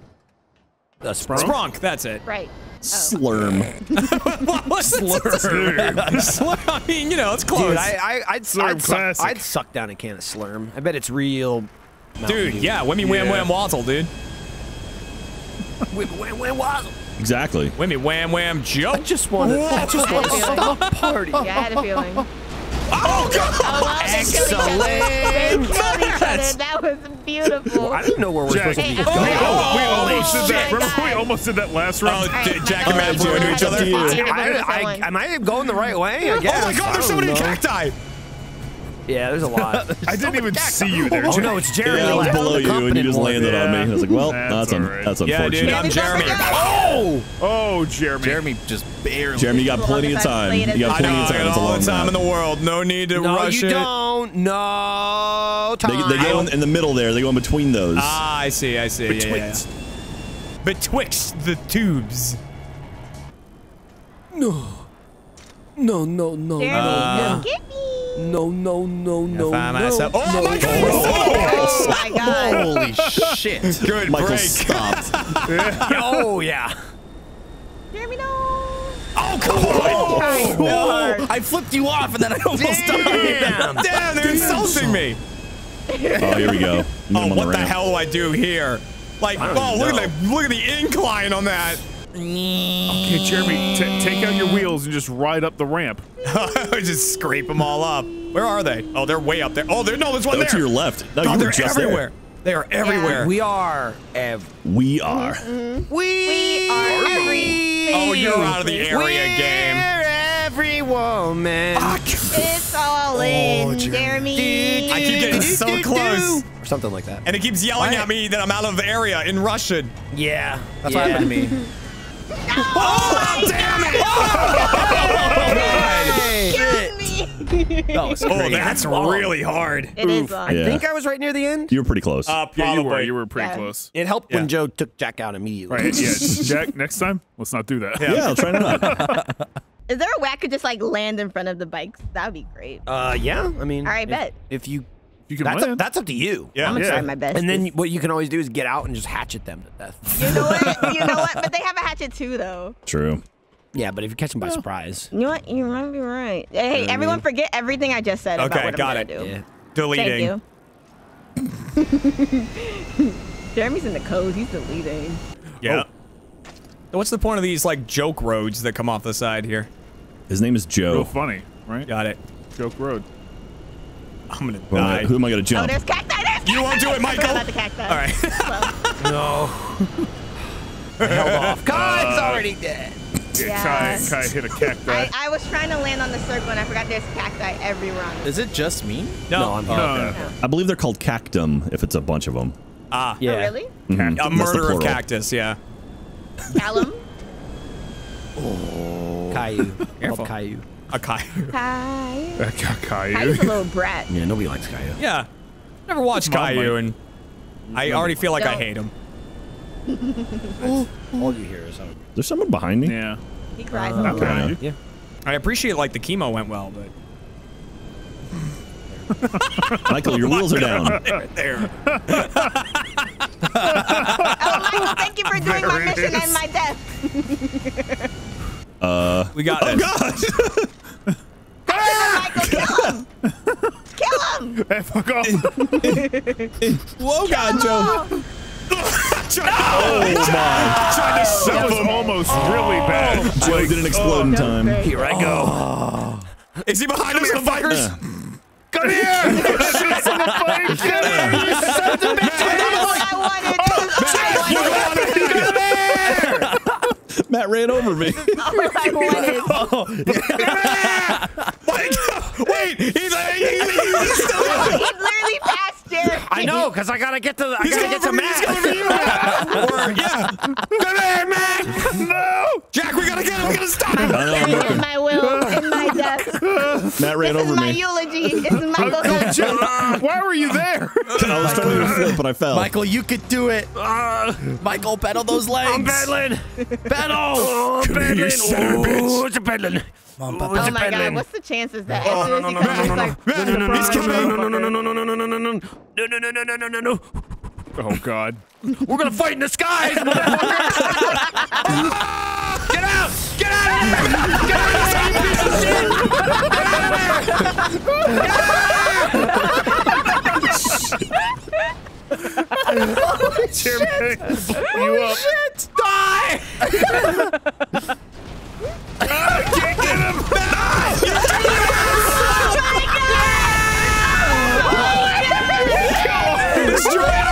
The sprung? Sprunk. That's it. Right. Slurm. What was Slurm. Slurm. I mean, you know, it's close. Dude, I, I, I'd, Slurm I'd, suck. I'd suck down a can of Slurm. I bet it's real. Mountain Dude, Dew. yeah, Wimmy Wham Yeah. Wham Wazzle, dude. Wait, wait, wait, what? Exactly. Wimmy Wham Wham Joe. I just want to. I just want to stop party. Yeah, I had a feeling. Oh, God. Oh, well, they killed each other. They Excellent. killed each other. That was beautiful. I didn't know where we're Jack, supposed to be Hey, going. oh, oh we oh, almost oh, did oh, that. my Remember, we almost did that last Oh, round. did Jack and Matt doing to each other? to you. Yeah, I, I, am I going the right way? I guess. Oh my God, there's so many cacti. Yeah, there's a lot. I didn't even see you there. oh no, it's Jeremy. Yeah, I was below you, and you just one. landed on me. I was like, well, That's that's un- alright. that's Yeah, unfortunate. dude, I'm Jeremy. Oh! Oh, Jeremy. Jeremy just barely. Jeremy, you got plenty of time. You got plenty know, of I time. got It's a all long the time in the world. No need to No, rush you don't. No time. They, they go in, in the middle there. They go in between those. Ah, I see, I see. Yeah, yeah, yeah. Betwixt. Betwixt the tubes. No. No, no, no, Jeremy, Uh, just get me. No, no, no, no, Find no. myself- Oh, no, my God! Oh my god. Holy shit! Good Michael break. stopped. Oh yeah. Jeremy, no. Oh, come on! Oh Trying oh, so. I flipped you off and then I almost died. Damn. Damn, they're insulting me. Oh, here we go. Oh, on what the ramp. hell do I do here? Like, I don't oh, look know. at the look at the incline on that. Okay, Jeremy, t- take out your wheels and just ride up the ramp. Just scrape them all up. Where are they? Oh, they're way up there. Oh, there. No, there's one Oh, there. to your left. No, God, you they're were just everywhere. They are everywhere. We are ev- We are. Mm-hmm. We are every. Oh, you're out of the area game. every woman. It's all in, Jeremy. I keep getting so close, Or something like that. and it keeps yelling at me that I'm out of the area in Russian. Yeah. That's yeah. what happened to me. Oh, damn it! That was Oh, great. that's really hard. It is long. I Yeah. think I was right near the end. You were pretty close. Uh, Yeah, you were. You were pretty Yeah. close. It helped Yeah. when Joe took Jack out immediately. Right, yeah. Jack, next time, let's not do that. yeah, I'll try not. Is there a way I could just like land in front of the bikes? That would be great. Uh, yeah. I mean, All right, if, bet. if you, You can that's land. up, that's up to you. Yeah. I'm gonna Yeah. try my best. And then what you can always do is get out and just hatchet them to death. you know what? You know what? But they have a hatchet too, though. True. yeah, but if you catch them by surprise. You know what? You might be right. Hey, what I everyone, mean? forget everything I just said about Okay, what got I'm it. gonna do. Yeah. Deleting. Thank you. Jeremy's in the code. He's deleting. Yeah. Oh. So what's the point of these like joke roads that come off the side here? His name is Real Joe. funny, right? Got it. Joke road. I'm gonna Who am I, die. who am I gonna jump? Oh, jump? there's cacti. There's You won't do it, I forgot Michael. about the cacti. All right. Well, No. Held off. God's already dead. Yeah, Yeah. Kai, Kai hit a cacti. I, I was trying to land on the circle and I forgot there's cacti everywhere on the Is it just me? No, I'm no, here. no, no. I believe they're called cactum if it's a bunch of them. Ah, Yeah. Oh, really? Mhm. a the murder of cactus. Yeah. Callum? oh. Caillou. Careful. Caillou. A Caillou. Kai. Uh, Ca- Kai's a little brat. Yeah, nobody likes Caillou. Yeah. Never watched Mom Caillou, and I already feel like I Don't. hate him. All you hear is, oh, There's someone behind me. Yeah. He cries Uh, a lot. you. yeah. I appreciate like the chemo went well, but Michael, your wheels are down. there. Oh, Michael, thank you for doing my There it mission is. and my death. Uh, We got oh this. God! Michael, kill him. Kill him. Hey, fuck off. Whoa, God, Joe. Oh, Oh my! Trying to shove That was him. almost really bad. Joe didn't explode in time. Here I go. Is he behind us, motherfuckers? Come here! Shit's in the fight! Get here, you son of a bitch! that's what I wanted. That's what I wanted. Matt ran over me. That's I wanted. Oh, wait, wait, he's, he's, he's still He literally passed Jeremy. I know, cause I gotta get to the. I gotta get to Matt. or, yeah. Come here, man. No. Jack, we gotta get him. We gotta stop him. I know, in my will, in my death. Matt ran This over is my eulogy. This is Michael's death. Jack, Why were you there? I was trying to flip, but I fell. Michael, you could do it. Michael, pedal those legs. I'm pedaling. Pedal. Oh, I'm pedaling. here, son of a bitch. Oh, it's a pedaling. Oh my god, what's the chances that as soon as he comes, it's like, Man, he's No, coming. no, no, no, no, no, no, no, no, no, no, no, no, no, no, no, no, no, no. Oh, God. We're gonna fight in the skies, motherfucker! Get out! Get out of here! Get out of here, you piece of shit! Get out of Holy shit! Holy up. shit! Die! I can't get him! Die! Destroy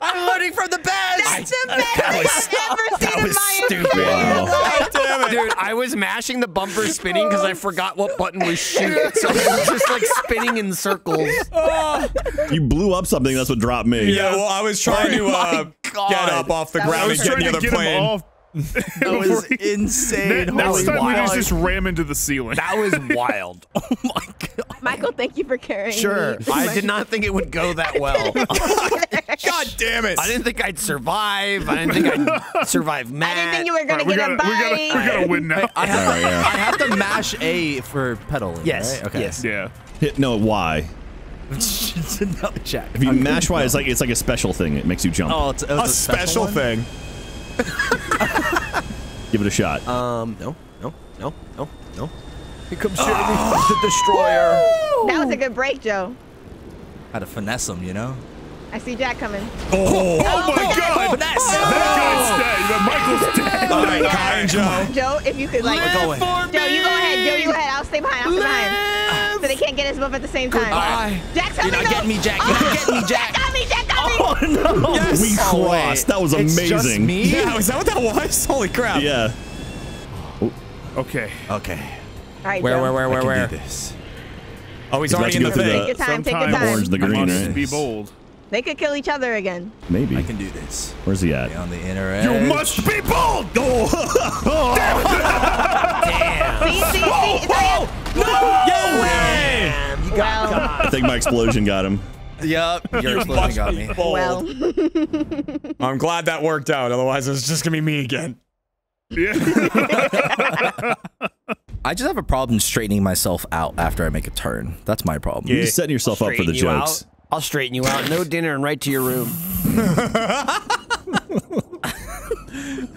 I'm learning from the best! That's the best thing I've ever seen in my stupid. entire mashing the bumper spinning because I forgot what button was shoot. So it was just like spinning in circles. You blew up something. That's what dropped me. Yeah, well, I was trying to uh, get up off the That ground and get Trying near to the get plane. Off. That was insane. Ne- next Holy time we just just ram into the ceiling. That was wild. Oh my god. Michael, thank you for carrying Sure. me. I did not think it would go that well. God damn it! I didn't think I'd survive. I didn't think I'd survive Matt. I didn't think you were gonna right, we get gotta, a we gotta, we gotta win now. I have, Sorry, yeah. I have to mash A for pedaling. Yes, Right? Okay. yes. yeah. Hit no Y. no, Jack. If you mash Y, it's like it's like a special thing. It makes you jump. Oh, it's, it was a special one? thing. Give it a shot. Um, no, no, no, no, no. Here comes Jeremy, the destroyer. That was a good break, Joe. Had to finesse him, you know. I see Jack coming. Oh, my god! Finesse. That guy's dead. The Michael's dead. All right, Kai and Joe. Joe, if you could like We're going. Joe, you go ahead. Joe, you go ahead. I'll stay behind. I'll stay behind. So they can't get us both at the same time. Goodbye. Jack's You're coming. not getting me, Jack. You're not getting me, Jack. Jack got me. Jack got me. Oh no! Yes. we Oh, wait. crossed. That was It's just amazing. me? Yeah, is that what that was? Holy crap! Yeah. Okay. Okay. All right, Where, where, where, where, where? this. Oh, he's He's already in the through thing. the- Take your time. Take your time. Orange, the green, right? be bold. They could kill each other again. Maybe. I can do this. Where's he at? On the inner edge. You must be bold. Oh. See, see, see. It's like, Damn, you got well, I think my explosion got him. Yup. Your explosion got me. well. I'm glad that worked out. Otherwise, it was just gonna be me again. Yeah. I just have a problem straightening myself out after I make a turn. That's my problem. You're just setting yourself up for the Straighten you jokes. out. I'll straighten you out. No dinner and right to your room.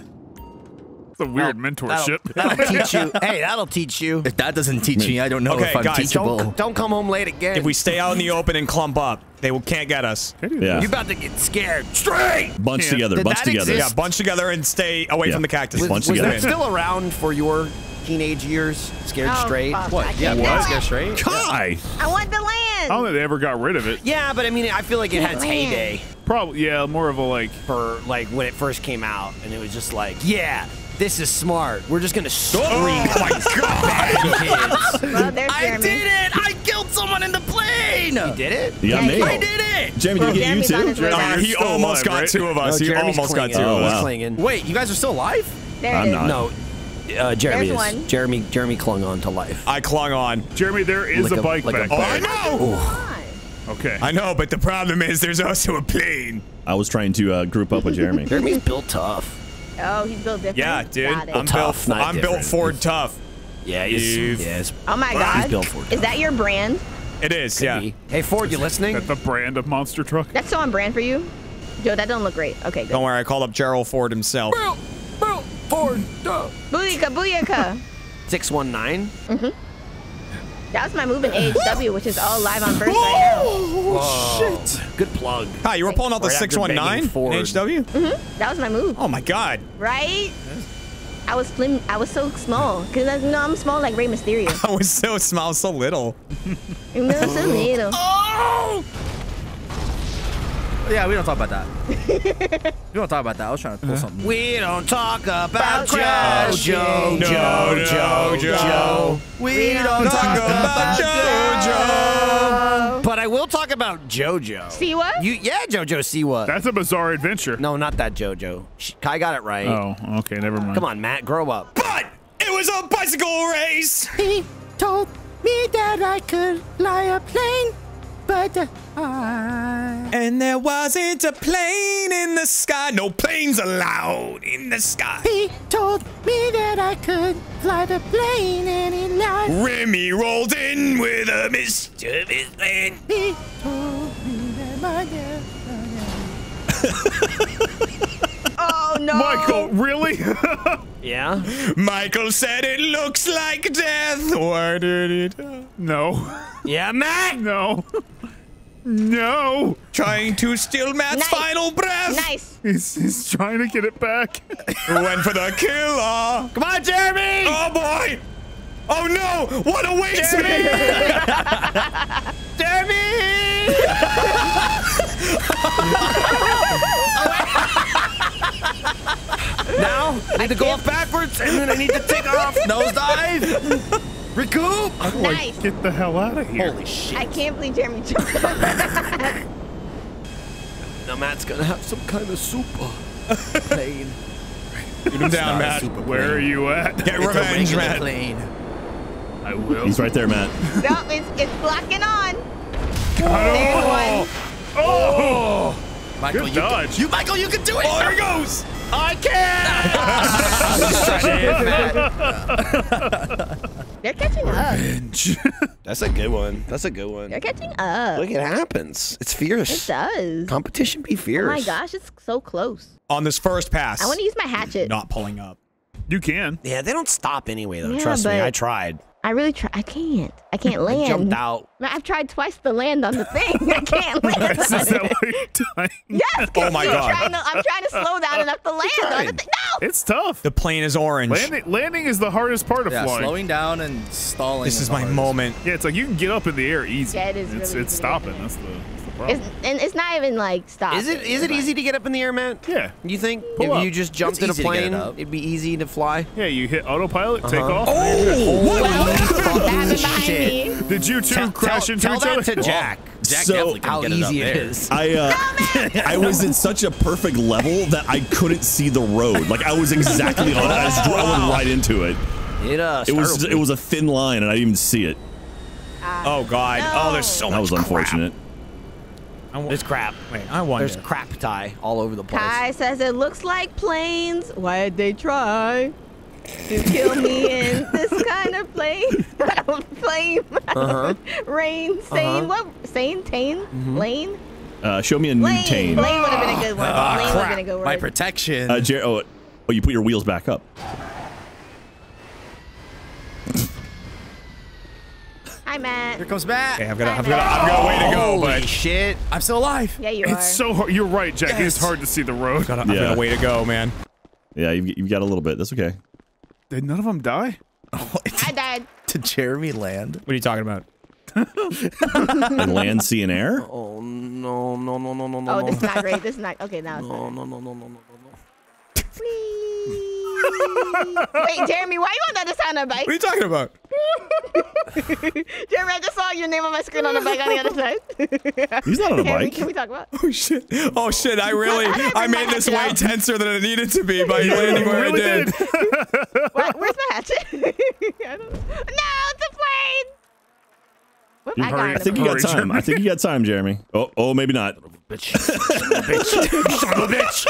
It's a weird mentorship. That'll, that'll teach you. Hey, that'll teach you. If that doesn't teach me, I don't know Okay, if I'm guys, teachable. Don't, don't come home late again. If we stay out in the open and clump up, they will- can't get us. Yeah. you about to get scared. Straight. bunch Yeah. together. Did bunch that together. Yeah, bunch together and stay away Yeah. from the cactus. Was, Bunch was together. that still around for your teenage years? Scared Oh, straight. fuck. What? I Yeah, can't what? Scared straight? Kai! I want the land! I don't think they ever got rid of it. Yeah, but I mean, I feel like it had its heyday Probably, yeah, more of a like. for like when it first came out, and it was just like, yeah, this is smart. We're just gonna streak Oh my god! kids. Well, I did it! I killed someone in the plane! You did it. You Yeah, me. I did it! Jamie, Well, did he get you too? his Uh, he almost alive, got right? two of us. No, he Jeremy's almost got clinging. two Oh, of us. wow. clinging. Wait, you guys are still alive? There I'm it is. not. No, uh, Jeremy There's is. one. Jeremy, Jeremy clung on to life. I clung on. Jeremy, there is Like a, a- bike like a back Oh. I know! Why? Okay. I know, but the problem is there's also a plane. I was trying to uh, group up with Jeremy. Jeremy's built tough. Oh, he's built different. Yeah, dude. Got. I'm Tough, built. not I'm built different. Ford tough. Yeah, he's. Yeah, Oh my God. built for it. Is that your brand? It is. could yeah. be. Hey Ford, you listening? That's the brand of monster truck. That's so on brand for you? Joe, that doesn't look great. Okay, good. Don't worry. I called up Gerald Ford himself. Ford. Booyaka, booyaka. Six one nine. Mm-hmm. That was my move in AHW, which is all live on first right Oh shit. Good plug. Hi, you were pulling out the Right 619 banging Ford. in HW? Mm-hmm. That was my move, Oh my god. right? I was slim. I was so small. Cause I, no, I'm small like Rey Mysterio. I was so small, so little. You know, so little. Yeah, we don't talk about that. we don't talk about that. I was trying to pull something. We don't talk about About Joe, crashing. Joe, No, Joe, no, Joe, Joe. Joe. We don't Talk about JoJo. But I will talk about JoJo. See what? You, yeah, JoJo Siwa. That's a bizarre adventure. No, not that JoJo. Sh- Kai got it right. Oh, okay, never mind. Come on, Matt, grow up. But it was a bicycle race. He told me that I could fly a plane, but uh, I... And there wasn't a plane in the sky. No planes allowed in the sky. He told me that I could fly the plane and he lied. Remy rolled in with a mischievous plan. He told me that my dad... No. Michael, really? Yeah? Michael said it looks like death. Why did it? no. Yeah, Matt? No. No. Trying to steal Matt's Nice. final breath. Nice. He's, he's trying to get it back. Went for the killer. Come on, Jeremy! Oh boy. Oh no! What awaits me? Jeremy! now I need to go off backwards, and then I need to take off. Nosedive. Recoup. Nice. Get the hell out of here. Holy shit. I can't believe Jeremy jumped. Now Matt's gonna have some kind of super plane. Get him down, Matt. super Where are you at? Get revenge, Matt. plane. I will. He's right there, Matt. no, it's it's blocking on. I There's don't- one. Oh! oh! Michael, Good you dodge. Can, you, Michael, you can do it. Oh, there he goes. I can't. They're catching up. That's a good one. That's a good one. They're catching up. Look, it happens. It's fierce. It does. Competition be Oh fierce. my gosh, it's so close. On this first pass. I want to use my hatchet. Not pulling up. You can. Yeah, they don't stop anyway, though. Yeah, Trust me, I tried. I really try. I can't. I can't I land. jumped out. I've tried twice to land on the thing. I can't land. Is on that it. what you're doing? Yes. 'cause Oh my God. Trying to, I'm trying to slow down enough to land on the thing. No. It's tough. The plane is orange. Landing, landing is the hardest part of Yeah, flying. slowing down and stalling. This is the my hardest. moment. Yeah, it's like you can get up in the air easy. Yeah, it is It's really it's easy to get stopping. That's the, that's It's, and it's not even like stop. Is it is it easy to get up in the air, Matt? Yeah. You think Pull if up. you just jumped It's in a easy to get it plane, it'd be easy to fly? Yeah, you hit autopilot, take Uh-huh. off. Oh, what? Well, that Shit. me. Did you two crash tell, into tell each that to Jack. Jack So- definitely How get it up easy it there. is. I uh, I was in such a perfect level that I couldn't see the road. Like I was exactly on it. I, was driving right into it. It uh, It was startled it was a thin line, and I didn't even see it. Oh God. Oh, there's so That much was crap. unfortunate. I wa- There's crap. Wait, I wonder. There's crap tie all over the place. Kai says it looks like planes. Why'd they try to kill me in this kind of plane? plane. Uh-huh. Rain. Sane. Uh-huh. What? Sane. Tane. Mm-hmm. Lane. Uh, show me a new Lane. tane. Lane would have been a good one. Ah, Lane would have been a good word. My protection. Uh, Jer- oh, oh, you put your wheels back up. Hi, Matt. Here comes Matt. Okay, I've got, a, I've, got a, I've got a way to go, Holy but shit! I'm still alive. Yeah, you are. It's so hard. You're right, Jack. It's hard to see the road. got a, I've got a way to go, man. Yeah, you've, you've got a little bit. That's okay. Did none of them die? I died. Did Jeremy land? What are you talking about? And land, sea, and air. Oh no no no no no no! Oh, this is not great. This is not. Okay, now it's no better. no no no no no no. Wait, Jeremy, why you on the other side of the bike? What are you talking about? Jeremy, I just saw your name on my screen on the bike on the other side. He's not on a Jeremy, bike. Can we talk about? Oh shit! Oh shit! I really, I I made this way out. tenser than it needed to be by landing where really I did. What, where's my hatchet? I don't, no, it's a plane. Whoop, I hurry. I think you got time. I think you got time, Jeremy. Oh, oh, maybe not. Bitch. bitch. Son of a bitch.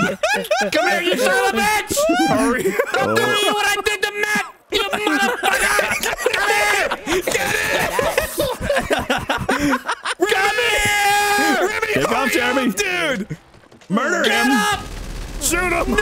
Come here, you son of a bitch. Hurry. I'll tell you what I did to Matt. You motherfucker. Get in! Come here. Take off, Jeremy. Dude, Murder Get him. up. Shoot him. No!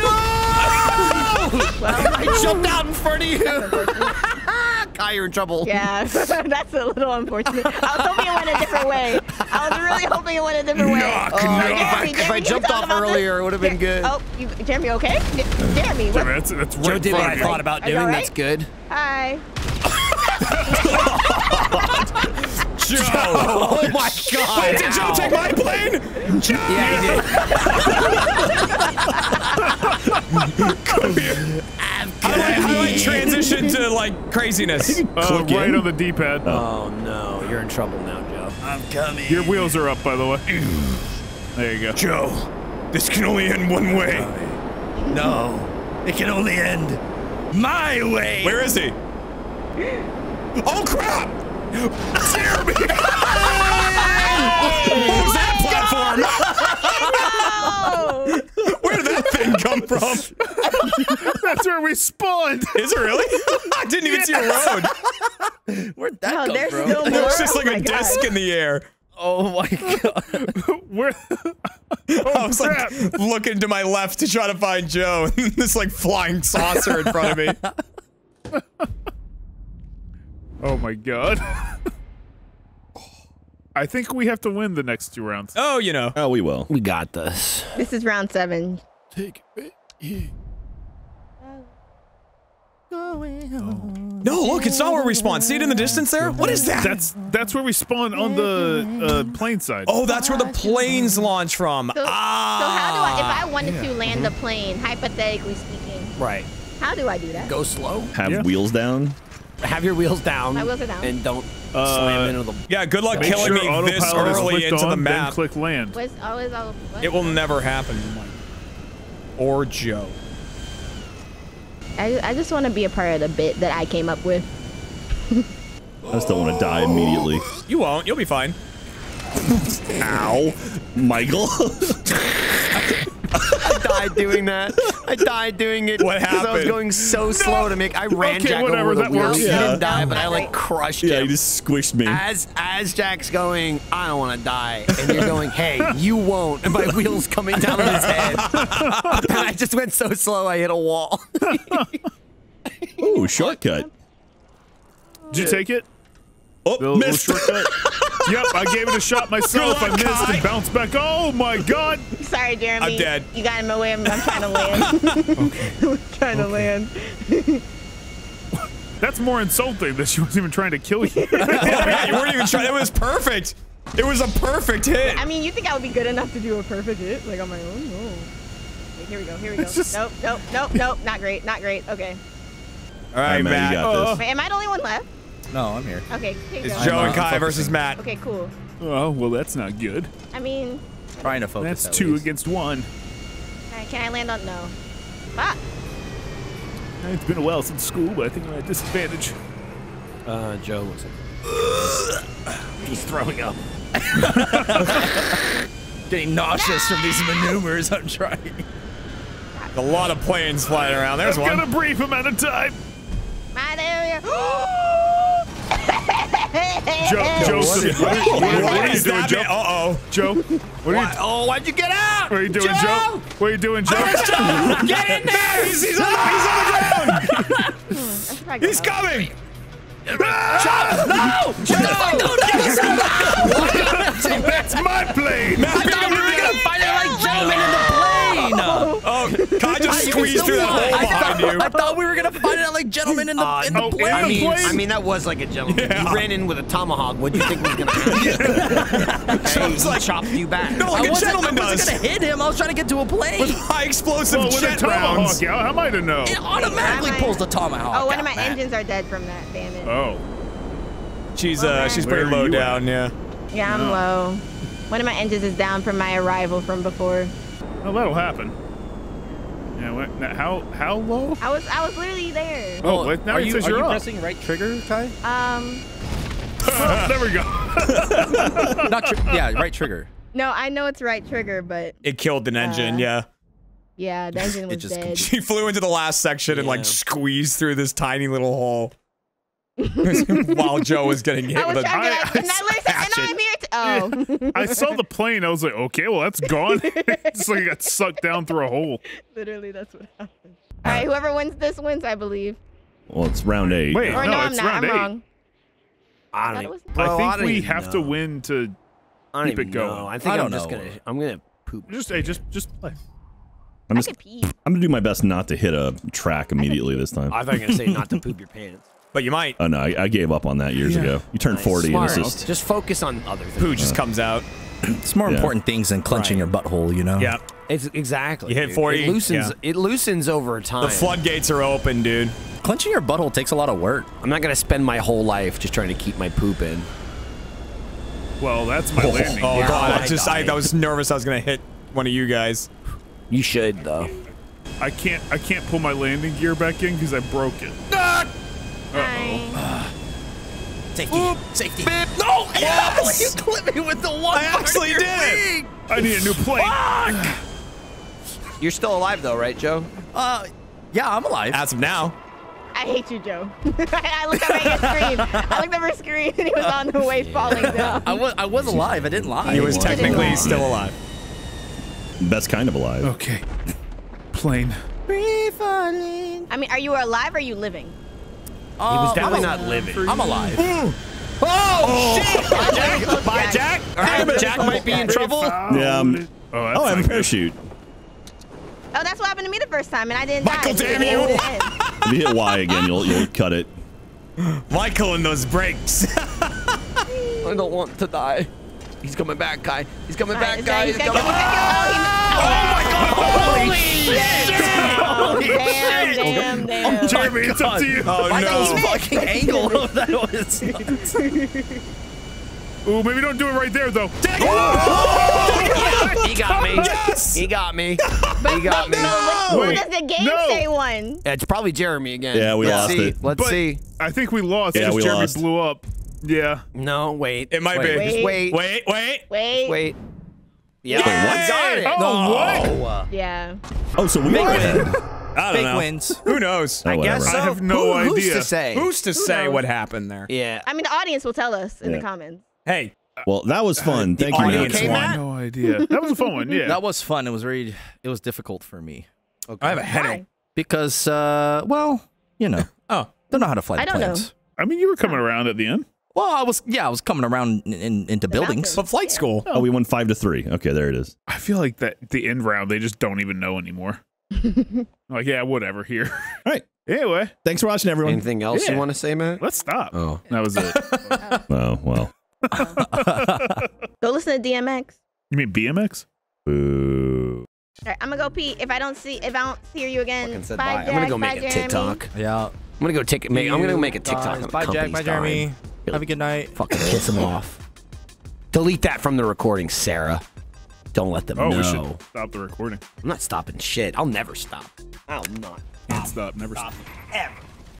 I jumped out in front of you. Kai, you're in trouble. Yeah, that's a little unfortunate. I was hoping it went a different way. I was really hoping it went a different way. Knock, Oh, knock. Jeremy, If I- if I jumped off about this? earlier, it would've been Jer- good. Oh, you, Jeremy, okay? J- Jeremy, what? Jeremy, that's, that's right Joe did what front I thought about doing. alright? That's good. Hi. Joe. Oh my god. Wait, did Joe take my plane? Yeah, he did. Come here. How do I, how do I transition to like craziness? Uh, Click right in. on the D-pad. Oh no, you're in trouble now, Joe. I'm coming. Your wheels are up, by the way. There you go. Joe, this can only end one way. No, it can only end my way. Where is he? Oh crap! Jeremy! what was that platform? Oh, Where did that thing come from? That's where we spawned. Is it really? I didn't even see a road. Where'd that no, come there's from? still more. There's just Oh like my a God. disc in the air. oh my god. Where? oh, I was crap. like looking to my left to try to find Joe, and this like flying saucer in front of me. Oh my god. I think we have to win the next two rounds. Oh, you know. Oh, we will. We got this. This is round seven. Take it. Yeah. No, look, it's not where we spawn. See it in the distance there? What is that? That's that's where we spawn on the uh, plane side. Oh, that's where the planes launch from. So, ah. so how do I, if I wanted to land the plane, hypothetically speaking, Right. how do I do that? Go slow. Have Yeah. wheels down. Have your wheels down. My wheels are down. And don't Uh, slam into the. Yeah, good luck Make killing sure me this autopilot is early into on, then map. click land. What's always all? What? It will never happen. Or Joe. I, I just want to be a part of the bit that I came up with. I just don't want to die immediately. You won't. You'll be fine. Ow, Michael. I died doing that. I died doing it. What Because I was going so slow to make. I ran Okay, Jack whatever, over the that wheels. works. He Yeah. didn't die, but I like crushed yeah, him. you just squished me. as as Jack's going, I don't want to die, and you're going, hey, you won't, and my wheels coming down on his head. and I just went so slow, I hit a wall. Ooh, shortcut. Did you take it? Oh, The little missed. shortcut. yep, I gave it a shot myself. Good I missed Kai. and bounced back. Oh my god! Sorry, Jeremy. I'm dead. You got in my way. I'm, I'm trying to land. I'm trying to land. That's more insulting that she wasn't even trying to kill you. Yeah, you weren't even trying. It was perfect. It was a perfect hit. I mean, you think I would be good enough to do a perfect hit, like on my own? No. Wait, here we go. Here we go. just- Nope. Nope. Nope. Nope. Not great. Not great. Okay. All right, All right, Matt, you Matt. got this. Wait, am I the only one left? No, I'm here. Okay. Here you It's go. Joe I'm, and Kai focusing. versus Matt. Okay. Cool. oh well, that's not good. I mean, Trying to focus. That's at two least. against one. alright, can I land on no? Ah. It's been a while since school, but I think I'm at disadvantage. Uh, Joe looks like he's throwing up. Getting nauseous from these maneuvers I'm trying. A lot of planes flying around. There's I've got a brief amount of time. My area. Joe, Joseph, what, are- what, are- what are you doing. Joe? Uh oh. Joe, what are you, Oh, why'd you get out? what are you doing, Joe? What are you doing, Joe? Get in there! He's, he's, on, he's on the ground. He's coming. That's my plane. Pick up We were gonna fight it like gentlemen in the. Oh, Kai just squeezed through that hole I behind thought, you. I thought we were gonna fight it like gentlemen in the, Uh, in the oh, plane. I mean. I mean, that was like a gentleman. Yeah. You ran in with a tomahawk. What do you think was gonna happen? hey, he chopped you back. No, like I a wasn't, gentleman I wasn't does. gonna hit him. I was trying to get to a plane. With high explosive Well, with a jet rounds. tomahawk out, how am I to know? it automatically pulls the tomahawk. Oh, one of my man. engines are dead from that. Damn it. Oh, She's uh, she's pretty low down. Yeah. Yeah, I'm low. One of my engines is down from my arrival from before. well, that'll happen. Yeah, what, how how low? I was I was literally there. Oh, wait, now are you, are you're you up. pressing right trigger, Kai? Um, there we go. Not tri- yeah, right trigger. no, I know it's right trigger, but It killed an engine. Uh, yeah. yeah, the engine was just dead. She flew into the last section and like squeezed through this tiny little hole. While Joe was getting hit I with a trying to, I- and I literally said, and I'm here. To, oh, I saw the plane. I was like, okay, well that's gone. it's like it got sucked down through a hole. literally, that's what happened. All right, whoever wins this wins, I believe. Well, it's round eight. Wait, Or no, no, I'm it's not. round I'm eight. wrong. I I don't thought even, bro, I I think don't we even have to win to I don't keep it even going. know. I think I I'm don't just gonna. I'm gonna poop. just hey, just just play. I'm just could pee. I'm gonna do my best not to hit a track immediately this time. I thought you were gonna say not to poop your pants. But you might. Oh no, I, I gave up on that years ago. You turn 40 Smart. and it's just Just focus on other things. Poo just comes out. It's more Yeah. important things than clenching your butthole, you know? Yeah. It's exactly. You hit 40, It loosens. yeah. It loosens over time. The floodgates are open, dude. Clenching your butthole takes a lot of work. I'm not gonna spend my whole life just trying to keep my poop in. Well, that's my landing. Oh gear. god, I I just I, died. I was nervous I was gonna hit one of you guys. You should though. I can't I can't pull my landing gear back in because I broke it. Hi. Safety. Safety. No! Yeah! You clipped me with the one. I actually did it. I need a new plane. You're still alive though, right, Joe? Uh, yeah, I'm alive. As of now. I hate you, Joe. I looked at my screen. I looked at her screen and he was on the way falling down. I was I was alive. I didn't lie. He was technically lie. still alive. best kind of alive. Okay, plane. Free falling. I mean, are you alive or are you living? He was Uh, definitely I'm not living. I'm alive. Bye, Jack. Bye, Jack. All right, Jack might be in trouble. Yeah, um, Oh, oh, I have a parachute. Oh, that's what happened to me the first time, and I didn't Michael, die. damn you. If you hit Y again, you'll you'll cut it. Michael and those brakes. I don't want to die. He's coming back, guy. He's coming All right, back, so guy. he's He's gonna coming go- he's Oh Jeremy, it's up to you. Oh Michael's no. fucking angle of that was. Ooh, maybe don't do it right there though. He got me. Yes! He got me. He got me. What Wait, does the game no. say one? It's probably Jeremy again. Yeah, we Let's lost see. it. Let's But see. I think we lost. Yeah, because we Jeremy lost. blew up. Yeah. No, wait. It might wait, be. Just wait. Wait, wait. Wait. Wait. Yeah. Wait, what? Got it. Oh, what? Oh, uh, yeah. Oh, so we are ahead. I don't Big know. wins. Who knows? Oh, I guess whatever. I have no Who- Who's idea. to say? Who's to say knows? what happened there? yeah. I mean, the audience will tell us in Yeah. the comments. Hey, Well, that was fun. Thank you, audience Matt. Okay, won. Matt? No idea. That was a fun one. Yeah. That was fun. It was very. It was difficult for me Okay. I have a headache. because, uh, well, you know, Oh, don't know how to fly I don't know. planes. I mean, you were coming around at the end. Well, I was. Yeah, I was coming around in, in, into buildings. but flight school. Oh, we won five to three. Okay, there it is. I feel like that the end round they just don't even know anymore. Like, yeah, whatever. Here. All right. Anyway, Thanks for watching, everyone. Anything else Yeah. you want to say, Matt? let's stop. Oh. That was it. Oh, well. Go listen to DMX. You mean BMX? Boo. All right, I'm gonna go pee. If I don't see, if I don't hear you again, Fucking said bye, bye. I'm gonna go bye, make a Jeremy. TikTok. Yeah. I'm gonna go take. Make, I'm gonna go make a TikTok. on the Bye, Jack. company's Bye, Jeremy. dime. Have a good night. Fucking piss him off. Delete that from the recording, Sarah. Don't let them Oh, know. we should stop the recording. I'm not stopping shit. I'll never stop. I'll not. Can't stop. Never stop. Ever.